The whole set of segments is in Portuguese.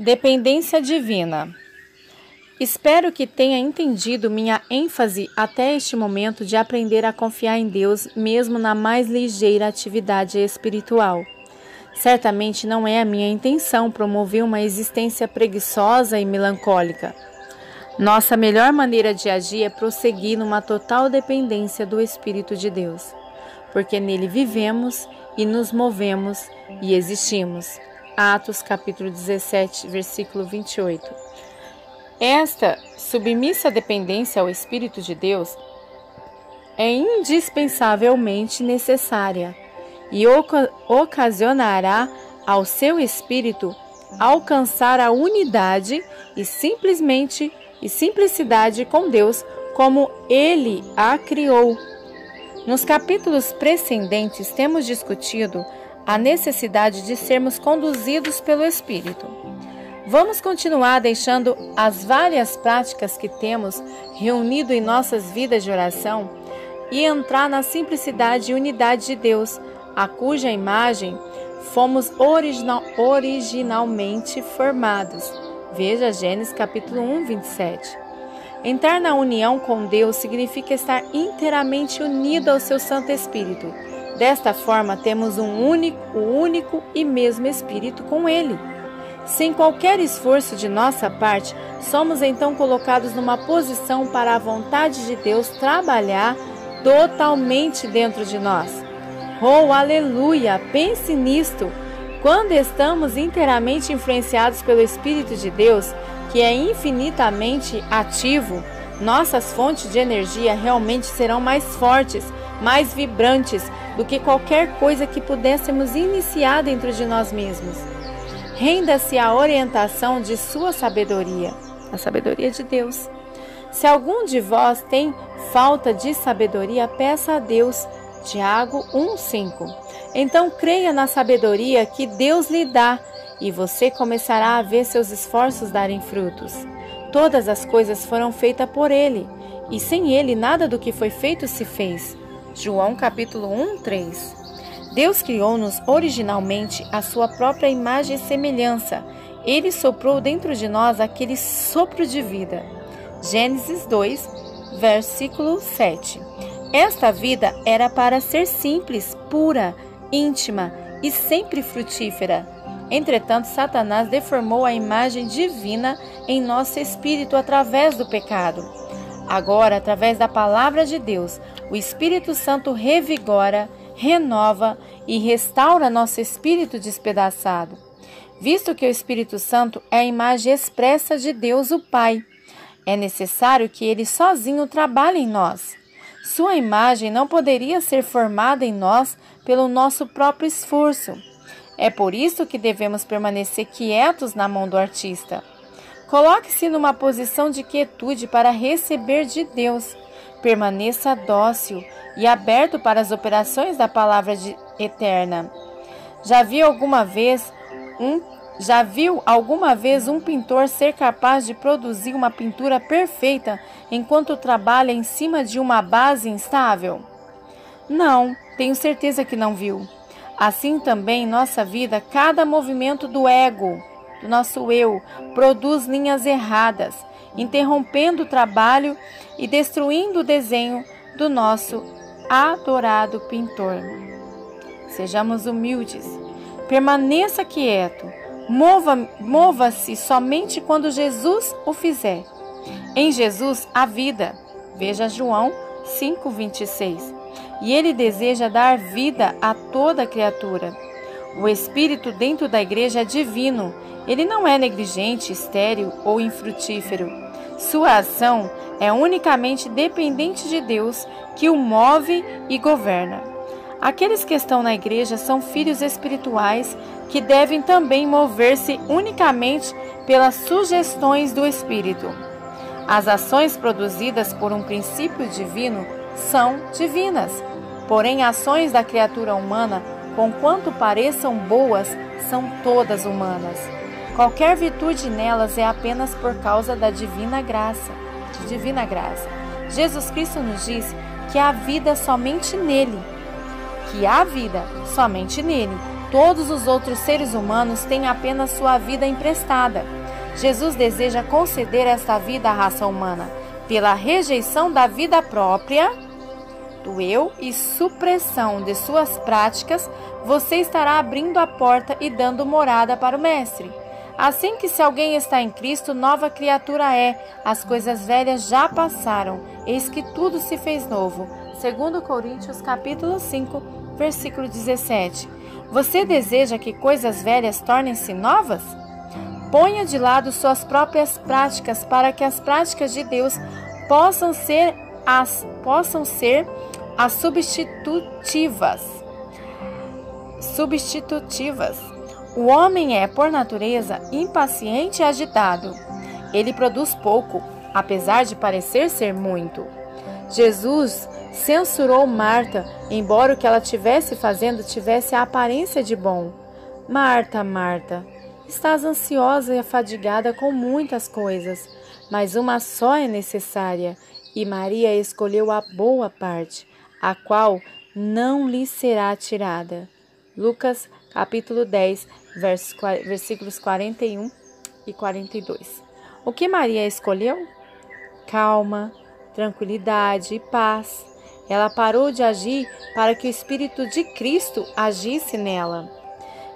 Dependência divina. Espero que tenha entendido minha ênfase até este momento de aprender a confiar em Deus, mesmo na mais ligeira atividade espiritual. Certamente não é a minha intenção promover uma existência preguiçosa e melancólica. Nossa melhor maneira de agir é prosseguir numa total dependência do Espírito de Deus, porque nele vivemos e nos movemos e existimos. Atos capítulo 17, versículo 28. Esta submissa dependência ao Espírito de Deus é indispensavelmente necessária e ocasionará ao seu espírito alcançar a unidade e simplesmente e simplicidade com Deus como ele a criou. Nos capítulos precedentes temos discutido a necessidade de sermos conduzidos pelo Espírito. Vamos continuar deixando as várias práticas que temos reunido em nossas vidas de oração e entrar na simplicidade e unidade de Deus, a cuja imagem fomos original, originalmente formados. Veja Gênesis capítulo 1, 27. Entrar na união com Deus significa estar inteiramente unido ao seu Santo Espírito. Desta forma, temos um único, o único e mesmo Espírito com Ele. Sem qualquer esforço de nossa parte, somos então colocados numa posição para a vontade de Deus trabalhar totalmente dentro de nós. Oh, aleluia! Pense nisto. Quando estamos inteiramente influenciados pelo Espírito de Deus, que é infinitamente ativo, nossas fontes de energia realmente serão mais fortes, mais vibrantes do que qualquer coisa que pudéssemos iniciar dentro de nós mesmos. Renda-se à orientação de sua sabedoria, a sabedoria de Deus. Se algum de vós tem falta de sabedoria, peça a Deus. Tiago 1:5. Então creia na sabedoria que Deus lhe dá e você começará a ver seus esforços darem frutos. Todas as coisas foram feitas por ele, e sem ele nada do que foi feito se fez. João capítulo 1, 3. Deus criou-nos originalmente a sua própria imagem e semelhança. Ele soprou dentro de nós aquele sopro de vida. Gênesis 2, versículo 7. Esta vida era para ser simples, pura, íntima e sempre frutífera. Entretanto, Satanás deformou a imagem divina em nosso espírito através do pecado. Agora, através da palavra de Deus, o Espírito Santo revigora, renova e restaura nosso espírito despedaçado. Visto que o Espírito Santo é a imagem expressa de Deus, o Pai, é necessário que ele sozinho trabalhe em nós. Sua imagem não poderia ser formada em nós pelo nosso próprio esforço. É por isso que devemos permanecer quietos na mão do artista. Coloque-se numa posição de quietude para receber de Deus. Permaneça dócil e aberto para as operações da palavra de, eterna. Já viu alguma vez um já viu alguma vez um pintor ser capaz de produzir uma pintura perfeita enquanto trabalha em cima de uma base instável? Não, tenho certeza que não viu. Assim também em nossa vida, cada movimento do ego, do nosso eu, produz linhas erradas, interrompendo o trabalho e destruindo o desenho do nosso adorado pintor. Sejamos humildes, permaneça quieto Mova-se mova somente quando Jesus o fizer. Em Jesus há vida. Veja João 5:26. E ele deseja dar vida a toda criatura. O espírito dentro da igreja é divino. Ele não é negligente, estéril ou infrutífero. Sua ação é unicamente dependente de Deus, que o move e governa. Aqueles que estão na igreja são filhos espirituais que devem também mover-se unicamente pelas sugestões do Espírito. As ações produzidas por um princípio divino são divinas, porém, ações da criatura humana, conquanto pareçam boas, são todas humanas. Qualquer virtude nelas é apenas por causa da divina graça. Divina graça. Jesus Cristo nos diz que há vida somente nele, que há vida somente nele Todos os outros seres humanos têm apenas sua vida emprestada. Jesus deseja conceder esta vida à raça humana pela rejeição da vida própria, do eu e supressão de suas práticas, você estará abrindo a porta e dando morada para o Mestre. Assim que se alguém está em Cristo, nova criatura é. As coisas velhas já passaram, eis que tudo se fez novo. Segundo Coríntios capítulo 5, versículo 17. Você deseja que coisas velhas tornem-se novas? Ponha de lado suas próprias práticas para que as práticas de Deus possam ser as possam ser as substitutivas. Substitutivas. O homem é, por natureza, impaciente e agitado. Ele produz pouco, apesar de parecer ser muito. Jesus censurou Marta, embora o que ela tivesse fazendo tivesse a aparência de bom. Marta, Marta, estás ansiosa e afadigada com muitas coisas, mas uma só é necessária, e Maria escolheu a boa parte, a qual não lhe será tirada. Lucas capítulo 10, versículos 41 e 42. O que Maria escolheu? Calma, tranquilidade e paz. Ela parou de agir para que o Espírito de Cristo agisse nela.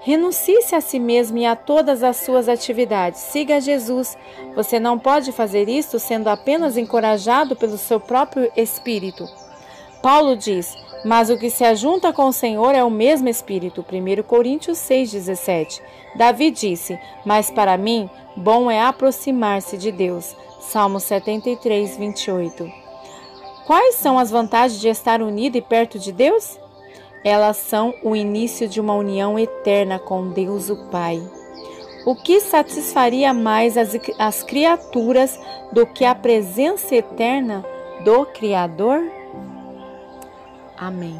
Renuncie-se a si mesmo e a todas as suas atividades. Siga Jesus. Você não pode fazer isso sendo apenas encorajado pelo seu próprio espírito. Paulo diz: Mas o que se ajunta com o Senhor é o mesmo espírito. 1 Coríntios 6,17. Davi disse: Mas para mim, bom é aproximar-se de Deus. Salmo 73, 28. Quais são as vantagens de estar unido e perto de Deus? Elas são o início de uma união eterna com Deus o Pai. O que satisfaria mais as, as criaturas do que a presença eterna do Criador? Amém.